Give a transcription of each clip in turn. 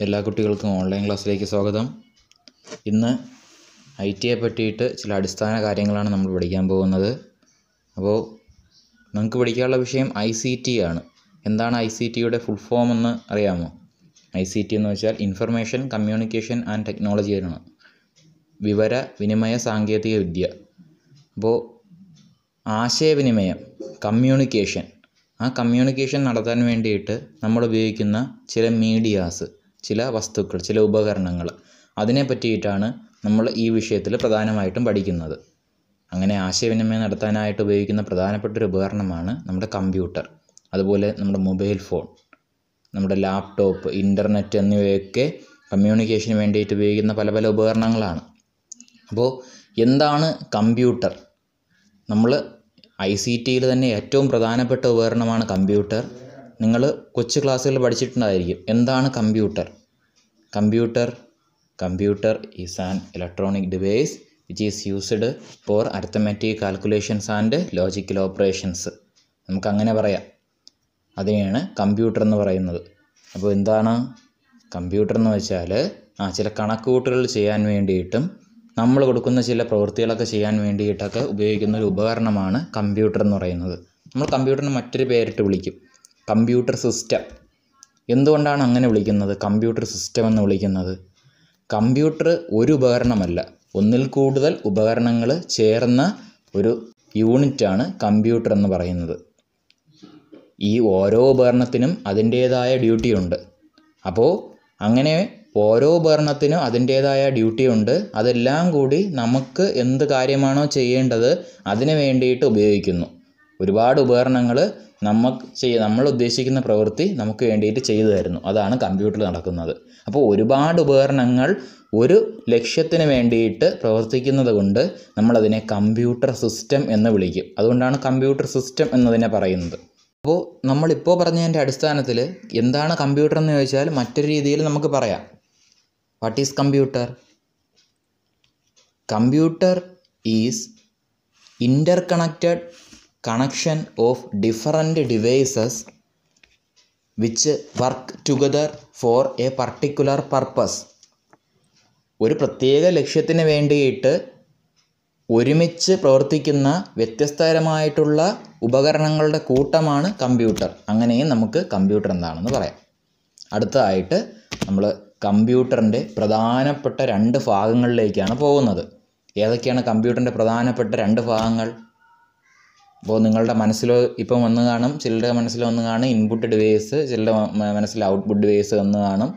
എല്ലാ കുട്ടികൾക്കും ഓൺലൈൻ ക്ലാസ്സിലേക്ക് സ്വാഗതം. ഇന്ന് ഐ ടിയെ പറ്റിയിട്ട് ചില അടിസ്ഥാന കാര്യങ്ങളാണ് നമ്മൾ പഠിക്കാൻ പോകുന്നത്. അപ്പോൾ നമുക്ക് പഠിക്കാനുള്ള വിഷയം ഐ സി ടി ആണ്. എന്താണ് ഐ സി ടിയുടെ ഫുൾ ഫോം എന്ന് അറിയാമോ? ഐ സി ടി എന്ന് വെച്ചാൽ ഇൻഫർമേഷൻ കമ്മ്യൂണിക്കേഷൻ ആൻഡ് ടെക്നോളജി ആണ്. വിവര വിനിമയ സാങ്കേതിക വിദ്യ. അപ്പോൾ ആശയവിനിമയം കമ്മ്യൂണിക്കേഷൻ ആ കമ്മ്യൂണിക്കേഷൻ നടത്താൻ വേണ്ടിയിട്ട് നമ്മൾ ഉപയോഗിക്കുന്ന ചില മീഡിയാസ് ചില വസ്തുക്കൾ ചില ഉപകരണങ്ങൾ. അതിനെ പറ്റിയിട്ടാണ് നമ്മൾ ഈ വിഷയത്തിൽ പ്രധാനമായിട്ടും പഠിക്കുന്നത്. അങ്ങനെ ആശയവിനിമയം നടത്താനായിട്ട് ഉപയോഗിക്കുന്ന പ്രധാനപ്പെട്ട ഒരു ഉപകരണമാണ് നമ്മുടെ കമ്പ്യൂട്ടർ. അതുപോലെ നമ്മുടെ മൊബൈൽ ഫോൺ നമ്മുടെ ലാപ്ടോപ്പ് ഇന്റർനെറ്റ് എന്നിവയൊക്കെ കമ്മ്യൂണിക്കേഷന് വേണ്ടിയിട്ട് ഉപയോഗിക്കുന്ന പല പല ഉപകരണങ്ങളാണ്. അപ്പോൾ എന്താണ് കമ്പ്യൂട്ടർ? നമ്മൾ ഐ സി ടിയിൽ തന്നെ ഏറ്റവും പ്രധാനപ്പെട്ട ഉപകരണമാണ് കമ്പ്യൂട്ടർ. നിങ്ങൾ കൊച്ചു ക്ലാസ്സുകളിൽ പഠിച്ചിട്ടുണ്ടായിരിക്കും. എന്താണ് computer? Computer computer is an electronic device which is used for arithmetic calculations and logical operations നമുക്കങ്ങനെ പറയാം. അതിനെയാണ് കമ്പ്യൂട്ടർ എന്ന് പറയുന്നത്. അപ്പോൾ എന്താണ്? കമ്പ്യൂട്ടർ എന്ന് വെച്ചാൽ ആ ചില കണക്കുകൂട്ടലുകൾ ചെയ്യാൻ വേണ്ടിയിട്ടും നമ്മൾ കൊടുക്കുന്ന ചില പ്രവൃത്തികളൊക്കെ ചെയ്യാൻ വേണ്ടിയിട്ടൊക്കെ ഉപയോഗിക്കുന്ന ഒരു ഉപകരണമാണ് കമ്പ്യൂട്ടർ എന്ന് പറയുന്നത്. നമ്മൾ കമ്പ്യൂട്ടറിന് മറ്റൊരു പേരിട്ട് വിളിക്കും. കമ്പ്യൂട്ടർ സിസ്റ്റം എന്തുകൊണ്ടാണ് അങ്ങനെ വിളിക്കുന്നത്? കമ്പ്യൂട്ടർ സിസ്റ്റം എന്ന് വിളിക്കുന്നത്. കമ്പ്യൂട്ടർ ഒരു ഉപകരണമല്ല. ഒന്നിൽ കൂടുതൽ ഉപകരണങ്ങൾ ചേർന്ന ഒരു യൂണിറ്റാണ് കമ്പ്യൂട്ടർ എന്ന് പറയുന്നത്. ഈ ഓരോ ഉപകരണത്തിനും അതിന്റേതായ ഡ്യൂട്ടി ഉണ്ട്. അപ്പോൾ അങ്ങനെ ഓരോ ഉപകരണത്തിനും അതിന്റേതായ ഡ്യൂട്ടി ഉണ്ട്. അതെല്ലാം കൂടി നമുക്ക് എന്ത് കാര്യമാണോ ചെയ്യേണ്ടത് അതിന് വേണ്ടിയിട്ട് ഉപയോഗിക്കുന്നു. ഒരുപാട് ഉപകരണങ്ങൾ നമുക്ക് ചെയ്യ നമ്മൾ ഉദ്ദേശിക്കുന്ന പ്രവൃത്തി നമുക്ക് വേണ്ടിയിട്ട് ചെയ്തു തരുന്നു അതാണ് കമ്പ്യൂട്ടറിൽ നടക്കുന്നത്. അപ്പോൾ ഒരുപാട് ഉപകരണങ്ങൾ ഒരു ലക്ഷ്യത്തിന് വേണ്ടിയിട്ട് പ്രവർത്തിക്കുന്നത് കൊണ്ട് നമ്മളതിനെ കമ്പ്യൂട്ടർ സിസ്റ്റം എന്ന് വിളിക്കും. അതുകൊണ്ടാണ് കമ്പ്യൂട്ടർ സിസ്റ്റം എന്നതിനെ പറയുന്നത്. അപ്പോൾ നമ്മളിപ്പോൾ പറഞ്ഞതിന്റെ അടിസ്ഥാനത്തിൽ എന്താണ് കമ്പ്യൂട്ടർ എന്ന് ചോദിച്ചാൽ മറ്റൊരു രീതിയിൽ നമുക്ക് പറയാം. What is computer computer is interconnected connection of different devices which work together for a particular purpose ഒരു പ്രത്യേക ലക്ഷ്യത്തിന് വേണ്ടിയിട്ട് ഒരുമിച്ച് പ്രവർത്തിക്കുന്ന വ്യത്യസ്തകരമായിട്ടുള്ള ഉപകരണങ്ങളുടെ കൂട്ടമാണ് കമ്പ്യൂട്ടർ. അങ്ങനെയും നമുക്ക് കമ്പ്യൂട്ടർ എന്താണെന്ന് പറയാം. അടുത്തതായിട്ട് നമ്മൾ കമ്പ്യൂട്ടറിന്റെ പ്രധാനപ്പെട്ട രണ്ട് ഭാഗങ്ങളിലേക്കാണ് പോകുന്നത്. ഏതൊക്കെയാണ് കമ്പ്യൂട്ടറിന്റെ പ്രധാനപ്പെട്ട രണ്ട് ഭാഗങ്ങൾ? അപ്പോൾ നിങ്ങളുടെ മനസ്സിൽ ഇപ്പം വന്ന് കാണും ചിലരുടെ മനസ്സിൽ വന്ന് കാണും ഇൻപുട്ട് ഡിവൈസ് ചിലരുടെ മനസ്സിൽ ഔട്ട്പുട്ട് ഡിവൈസ് വന്ന് കാണും.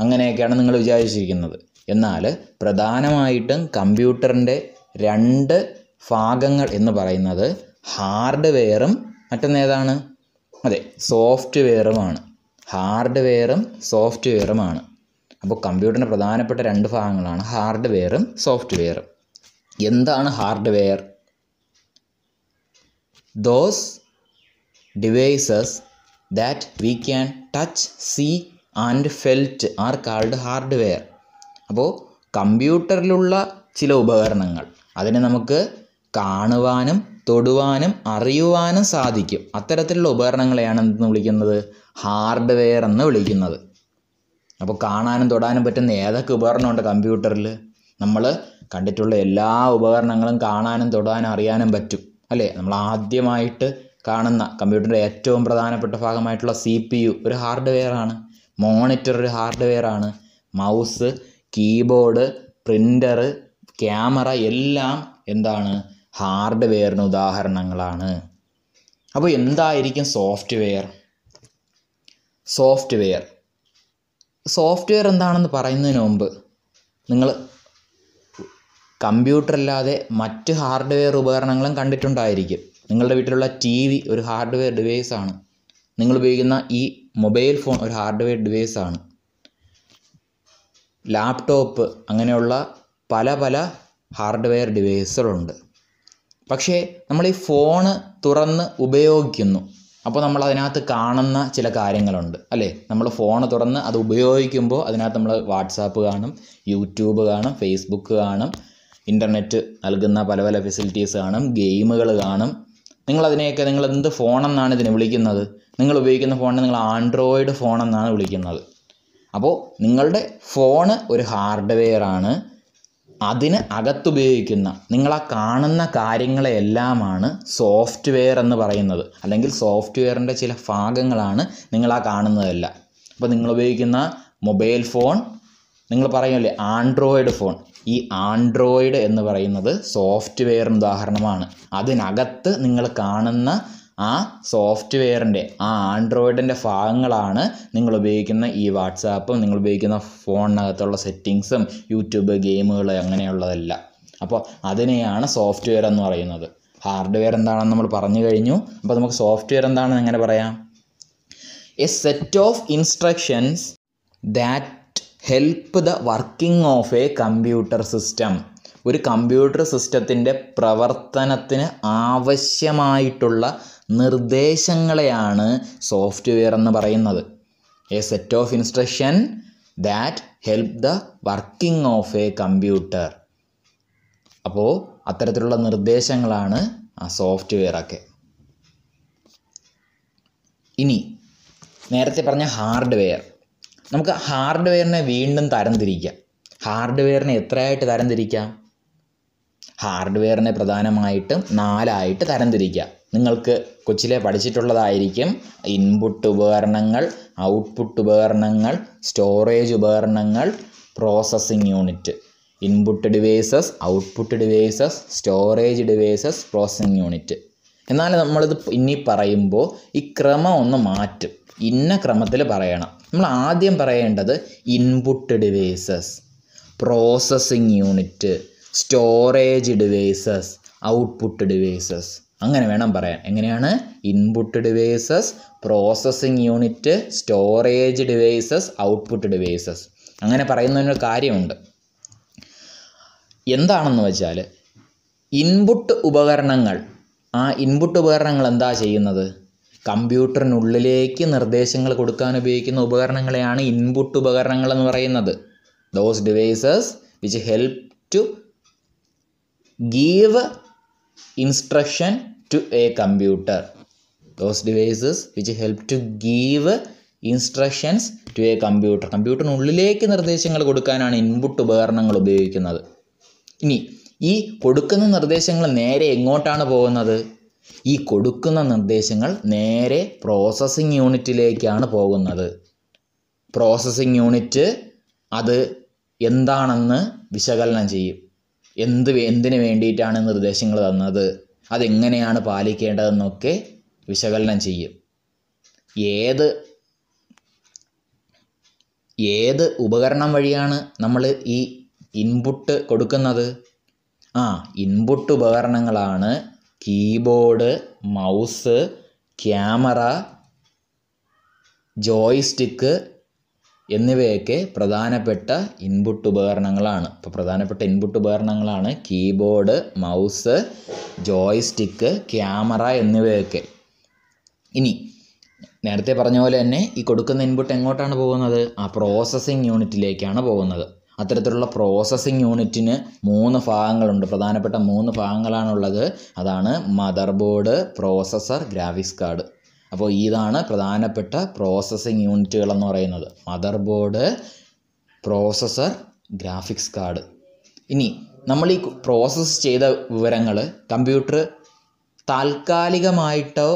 അങ്ങനെയൊക്കെയാണ് നിങ്ങൾ വിചാരിച്ചിരിക്കുന്നത്. എന്നാൽ പ്രധാനമായിട്ടും കമ്പ്യൂട്ടറിന്റെ രണ്ട് ഭാഗങ്ങൾ എന്ന് പറയുന്നത് ഹാർഡ്വെയറും മറ്റൊന്നേതാണ്? അതെ സോഫ്റ്റ്വെയറുമാണ്. ഹാർഡ്വെയറും സോഫ്റ്റ്വെയറുമാണ്. അപ്പോൾ കമ്പ്യൂട്ടറിന്റെ പ്രധാനപ്പെട്ട രണ്ട് ഭാഗങ്ങളാണ് ഹാർഡ്വെയറും സോഫ്റ്റ്വെയറും. എന്താണ് hardware? Those devices that we can touch see and felt are called hardware അപ്പോൾ കമ്പ്യൂട്ടറിലുള്ള ചില ഉപകരണങ്ങൾ അതിനെ നമുക്ക് കാണുവാനും തൊടുവാനും അറിയുവാനും സാധിക്കും. അത്തരത്തിലുള്ള ഉപകരണങ്ങളെയാണ് എന്തെന്ന് വിളിക്കുന്നത്? ഹാർഡ്വെയർ എന്ന് വിളിക്കുന്നത്. അപ്പോൾ കാണാനും തൊടാനും പറ്റുന്ന ഏതൊക്കെ ഉപകരണമുണ്ട് കമ്പ്യൂട്ടറിൽ നമ്മൾ കണ്ടിട്ടുള്ള എല്ലാ ഉപകരണങ്ങളും കാണാനും തൊടാനും അറിയാനും പറ്റും. അല്ലേ? നമ്മൾ ആദ്യമായിട്ട് കാണുന്ന കമ്പ്യൂട്ടറിന്റെ ഏറ്റവും പ്രധാനപ്പെട്ട ഭാഗമായിട്ടുള്ള സി പി യു ഒരു ഹാർഡ്വെയറാണ് മോണിറ്റർ ഒരു ഹാർഡ്വെയറാണ് മൗസ് കീബോർഡ് പ്രിന്റർ ക്യാമറ എല്ലാം എന്താണ്? ഹാർഡ്വെയറിന് ഉദാഹരണങ്ങളാണ്. അപ്പോൾ എന്തായിരിക്കും സോഫ്റ്റ്വെയർ സോഫ്റ്റ്വെയർ സോഫ്റ്റ്വെയർ എന്താണെന്ന് പറയുന്നതിന് മുമ്പ് നിങ്ങൾ കമ്പ്യൂട്ടർ അല്ലാതെ മറ്റ് ഹാർഡ്വെയർ ഉപകരണങ്ങളും കണ്ടിട്ടുണ്ടായിരിക്കും. നിങ്ങളുടെ വീട്ടിലുള്ള ടി വി ഒരു ഹാർഡ്വെയർ നിങ്ങൾ ഉപയോഗിക്കുന്ന ഈ മൊബൈൽ ഫോൺ ഒരു ഹാർഡ്വെയർ ആണ്. ലാപ്ടോപ്പ് അങ്ങനെയുള്ള പല പല ഹാർഡ്വെയർ ഡിവൈസുകളുണ്ട് പക്ഷേ നമ്മൾ ഈ ഫോണ് തുറന്ന് ഉപയോഗിക്കുന്നു. അപ്പോൾ നമ്മൾ അതിനകത്ത് കാണുന്ന ചില കാര്യങ്ങളുണ്ട്. അല്ലേ? നമ്മൾ ഫോൺ തുറന്ന് അത് ഉപയോഗിക്കുമ്പോൾ അതിനകത്ത് നമ്മൾ വാട്സാപ്പ് കാണും യൂട്യൂബ് കാണും ഫേസ്ബുക്ക് കാണും ഇന്റർനെറ്റ് നൽകുന്ന പല പല ഫെസിലിറ്റീസ് കാണും ഗെയിമുകൾ കാണും. നിങ്ങളതിനെയൊക്കെ നിങ്ങൾ എന്ത് ഫോണെന്നാണ് ഇതിനെ വിളിക്കുന്നത്? നിങ്ങൾ ഉപയോഗിക്കുന്ന ഫോണിനെ നിങ്ങൾ ആൻഡ്രോയിഡ് ഫോൺ എന്നാണ് വിളിക്കുന്നത്. അപ്പോൾ നിങ്ങളുടെ ഫോണ് ഒരു ഹാർഡ്വെയർ ആണ്. അതിന് അകത്തുപയോഗിക്കുന്ന നിങ്ങൾ ആ കാണുന്ന കാര്യങ്ങളെല്ലാമാണ് സോഫ്റ്റ്വെയർ എന്ന് പറയുന്നത്. അല്ലെങ്കിൽ സോഫ്റ്റ്വെയറിന്റെ ചില ഭാഗങ്ങളാണ് നിങ്ങളാ കാണുന്നതെല്ലാം. അപ്പോൾ നിങ്ങൾ ഉപയോഗിക്കുന്ന മൊബൈൽ ഫോൺ നിങ്ങൾ പറയുമല്ലേ ആൻഡ്രോയിഡ് ഫോൺ ഈ ആൻഡ്രോയിഡ് എന്ന് പറയുന്നത് സോഫ്റ്റ്വെയർ ഉദാഹരണമാണ്. അതിനകത്ത് നിങ്ങൾ കാണുന്ന ആ സോഫ്റ്റ്വെയറിന്റെ ആ ആൻഡ്രോയിഡിന്റെ ഭാഗങ്ങളാണ് നിങ്ങൾ ഉപയോഗിക്കുന്ന ഈ വാട്സാപ്പും നിങ്ങൾ ഉപയോഗിക്കുന്ന ഫോണിനകത്തുള്ള സെറ്റിങ്സും യൂട്യൂബ് ഗെയിമുകൾ അങ്ങനെയുള്ളതെല്ലാം. അപ്പോൾ അതിനെയാണ് സോഫ്റ്റ്വെയർ എന്ന് പറയുന്നത്. ഹാർഡ്വെയർ എന്താണെന്ന് നമ്മൾ പറഞ്ഞു കഴിഞ്ഞു. അപ്പോൾ നമുക്ക് സോഫ്റ്റ്വെയർ എന്താണെന്ന് എങ്ങനെ പറയാം? A set of instructions that help the working of a computer system ഒരു കമ്പ്യൂട്ടർ സിസ്റ്റത്തിന്റെ പ്രവർത്തനത്തിന് ആവശ്യമായിട്ടുള്ള നിർദ്ദേശങ്ങളെയാണ് സോഫ്റ്റ്വെയർ എന്ന് പറയുന്നത്. A set of instruction that help the working of a computer അപ്പോൾ അത്തരത്തിലുള്ള നിർദ്ദേശങ്ങളാണ് ആ സോഫ്റ്റ്വെയർ ഒക്കെ. ഇനി നേരത്തെ പറഞ്ഞ ഹാർഡ്വെയർ നമുക്ക് ഹാർഡ്വെയറിനെ വീണ്ടും തരംതിരിക്കാം. ഹാർഡ്വെയറിനെ എത്രയായിട്ട് തരംതിരിക്കാം? ഹാർഡ്വെയറിനെ പ്രധാനമായിട്ടും നാലായിട്ട് തരംതിരിക്കാം. നിങ്ങൾക്ക് കൊച്ചിലെ പഠിച്ചിട്ടുള്ളതായിരിക്കും ഇൻപുട്ട് ഉപകരണങ്ങൾ ഔട്ട്പുട്ട് ഉപകരണങ്ങൾ സ്റ്റോറേജ് ഉപകരണങ്ങൾ processing unit input devices output devices storage devices processing unit എന്നാൽ നമ്മളിത് ഇനി പറയുമ്പോൾ ഈ ക്രമം ഒന്ന് മാറ്റും. ഇന്ന ക്രമത്തിൽ പറയണം. നമ്മൾ ആദ്യം പറയേണ്ടത് input devices processing unit storage devices output devices അങ്ങനെ വേണം പറയാൻ. എങ്ങനെയാണ്? Input devices processing unit storage devices output devices അങ്ങനെ പറയുന്നതിനൊരു കാര്യമുണ്ട്. എന്താണെന്ന് വെച്ചാൽ ഇൻപുട്ട് ഉപകരണങ്ങൾ ആ ഇൻപുട്ട് ഉപകരണങ്ങൾ എന്താ ചെയ്യുന്നത്? കമ്പ്യൂട്ടറിനുള്ളിലേക്ക് നിർദ്ദേശങ്ങൾ കൊടുക്കാൻ ഉപയോഗിക്കുന്ന ഉപകരണങ്ങളെയാണ് ഇൻപുട്ട് ഉപകരണങ്ങൾ എന്ന് പറയുന്നത്. Those devices which help to give instruction to a computer those devices which help to give instructions to a computer കമ്പ്യൂട്ടറിനുള്ളിലേക്ക് നിർദ്ദേശങ്ങൾ കൊടുക്കാനാണ് ഇൻപുട്ട് ഉപകരണങ്ങൾ ഉപയോഗിക്കുന്നത്. ഇനി ഈ കൊടുക്കുന്ന നിർദ്ദേശങ്ങൾ നേരെ എങ്ങോട്ടാണ് പോകുന്നത്? ഈ കൊടുക്കുന്ന നിർദ്ദേശങ്ങൾ നേരെ പ്രോസസ്സിംഗ് യൂണിറ്റിലേക്കാണ് പോകുന്നത്. പ്രോസസ്സിംഗ് യൂണിറ്റ് അത് എന്താണെന്ന് വിശകലനം ചെയ്യും. എന്ത് എന്തിനു വേണ്ടിയിട്ടാണ് നിർദ്ദേശങ്ങൾ തന്നത്? അതെങ്ങനെയാണ് പാലിക്കേണ്ടതെന്നൊക്കെ വിശകലനം ചെയ്യും. ഏത് ഏത് ഉപകരണം വഴിയാണ് നമ്മൾ ഈ ഇൻപുട്ട് കൊടുക്കുന്നത്? ആ ഇൻപുട്ട് ഉപകരണങ്ങളാണ് കീബോർഡ് മൗസ് ക്യാമറ ജോയ്സ്റ്റിക്ക് എന്നിവയൊക്കെ പ്രധാനപ്പെട്ട ഇൻപുട്ട് ഉപകരണങ്ങളാണ്. ഇപ്പോൾ പ്രധാനപ്പെട്ട ഇൻപുട്ട് ഉപകരണങ്ങളാണ് കീബോർഡ് മൗസ് ജോയ്സ്റ്റിക്ക് ക്യാമറ എന്നിവയൊക്കെ. ഇനി നേരത്തെ പറഞ്ഞ പോലെ തന്നെ ഈ കൊടുക്കുന്ന ഇൻപുട്ട് എങ്ങോട്ടാണ് പോകുന്നത്? ആ പ്രോസസ്സിംഗ് യൂണിറ്റിലേക്കാണ് പോകുന്നത്. അത്തരത്തിലുള്ള പ്രോസസ്സിംഗ് യൂണിറ്റിന് മൂന്ന് ഭാഗങ്ങളുണ്ട്. പ്രധാനപ്പെട്ട മൂന്ന് ഭാഗങ്ങളാണുള്ളത്. അതാണ് motherboard processor graphics card അപ്പോൾ ഇതാണ് പ്രധാനപ്പെട്ട പ്രോസസ്സിംഗ് യൂണിറ്റുകൾ എന്ന് പറയുന്നത്. Motherboard processor graphics card ഇനി നമ്മൾ ഈ പ്രോസസ്സ് ചെയ്ത വിവരങ്ങൾ കമ്പ്യൂട്ടർ താൽക്കാലികമായിട്ടോ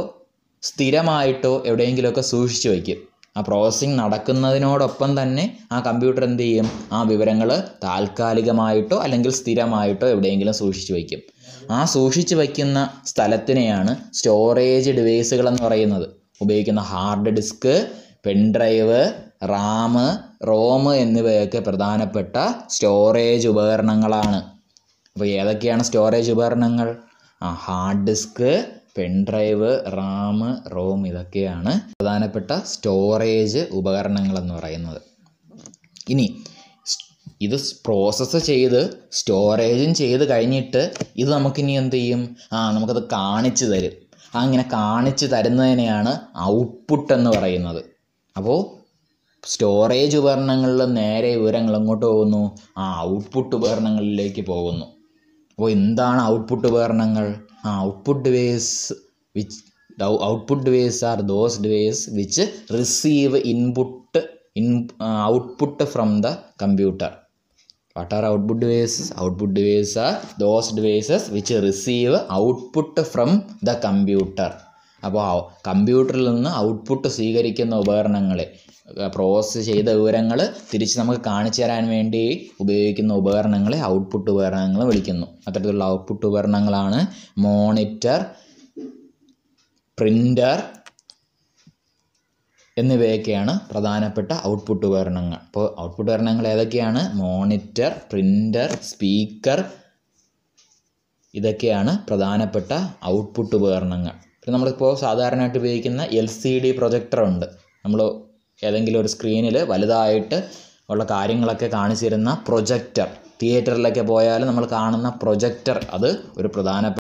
സ്ഥിരമായിട്ടോ എവിടെയെങ്കിലുമൊക്കെ സൂക്ഷിച്ചു വയ്ക്കും. ആ പ്രോസസ്സിങ് നടക്കുന്നതിനോടൊപ്പം തന്നെ ആ കമ്പ്യൂട്ടർ എന്ത് ചെയ്യും? ആ വിവരങ്ങൾ താൽക്കാലികമായിട്ടോ അല്ലെങ്കിൽ സ്ഥിരമായിട്ടോ എവിടെയെങ്കിലും സൂക്ഷിച്ചു വയ്ക്കും. ആ സൂക്ഷിച്ചു വയ്ക്കുന്ന സ്ഥലത്തിനെയാണ് സ്റ്റോറേജ് ഡിവൈസുകൾ എന്ന് പറയുന്നത്. ഉപയോഗിക്കുന്ന hard disk pen drive RAM ROM എന്നിവയൊക്കെ പ്രധാനപ്പെട്ട സ്റ്റോറേജ് ഉപകരണങ്ങളാണ്. അപ്പോൾ ഏതൊക്കെയാണ് സ്റ്റോറേജ് ഉപകരണങ്ങൾ? ആ hard disk pen drive RAM ROM ഇതൊക്കെയാണ് പ്രധാനപ്പെട്ട സ്റ്റോറേജ് ഉപകരണങ്ങൾ എന്ന് പറയുന്നത്. ഇനി ഇത് പ്രോസസ്സ് ചെയ്ത് സ്റ്റോറേജും ചെയ്ത് കഴിഞ്ഞിട്ട് ഇത് നമുക്കിനി എന്ത് ചെയ്യും? ആ നമുക്കത് കാണിച്ചു തരും. അങ്ങനെ കാണിച്ചു തരുന്നതിനെയാണ് ഔട്ട്പുട്ട് എന്ന് പറയുന്നത്. അപ്പോൾ സ്റ്റോറേജ് ഉപകരണങ്ങളിൽ നേരെ വിവരങ്ങൾ എങ്ങോട്ട് പോകുന്നു? ആ ഔട്ട്പുട്ട് ഉപകരണങ്ങളിലേക്ക് പോകുന്നു. അപ്പോൾ എന്താണ് ഔട്ട്പുട്ട് ഉപകരണങ്ങൾ? ആ output device which output device are those device which receive input in output from the computer what are output devices output device are those devices which receive output from the computer അപ്പോൾ കമ്പ്യൂട്ടറിൽ നിന്ന് output സ്വീകരിക്കുന്ന ഉപകരണങ്ങളെ process ചെയ്ത വിവരങ്ങൾ തിരിച്ച് നമുക്ക് കാണിച്ചു തരാൻ വേണ്ടി ഉപയോഗിക്കുന്ന ഉപകരണങ്ങളെ ഔട്ട്പുട്ട് ഉപകരണങ്ങൾ വിളിക്കുന്നു. അത്തരത്തിലുള്ള ഔട്ട്പുട്ട് ഉപകരണങ്ങളാണ് മോണിറ്റർ പ്രിന്റർ എന്നിവയൊക്കെയാണ് പ്രധാനപ്പെട്ട ഔട്ട്പുട്ട് ഉപകരണങ്ങൾ. അപ്പോൾ ഔട്ട്പുട്ട് ഉപകരണങ്ങൾ ഏതൊക്കെയാണ്? മോണിറ്റർ പ്രിന്റർ സ്പീക്കർ ഇതൊക്കെയാണ് പ്രധാനപ്പെട്ട ഔട്ട്പുട്ട് ഉപകരണങ്ങൾ. പിന്നെ നമ്മളിപ്പോൾ സാധാരണയായിട്ട് ഉപയോഗിക്കുന്ന എൽ സി ഡി പ്രൊജക്ടറുണ്ട് നമ്മൾ ഏതെങ്കിലും ഒരു സ്ക്രീനിൽ വലുതായിട്ട് ഉള്ള കാര്യങ്ങളൊക്കെ കാണിച്ചു തരുന്ന പ്രൊജക്ടർ തിയേറ്ററിലൊക്കെ പോയാൽ നമ്മൾ കാണുന്ന പ്രൊജക്ടർ അത് ഒരു പ്രധാനപ്പെട്ട